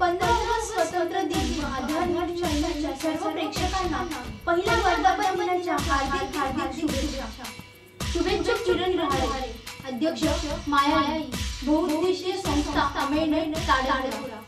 पंधरावा स्वतंत्र दिन आध्यात्मिक चॅनलच्या सर्व प्रेक्षकांना पहिल्या वर्धापन दिनाच्या हार्दिक हार्दिक शुभेच्छा. शुभेच्छा किरण रहाडे अध्यक्ष मायाई बहुउद्देशीय संस्था तामिळनाडू ताडापुरा.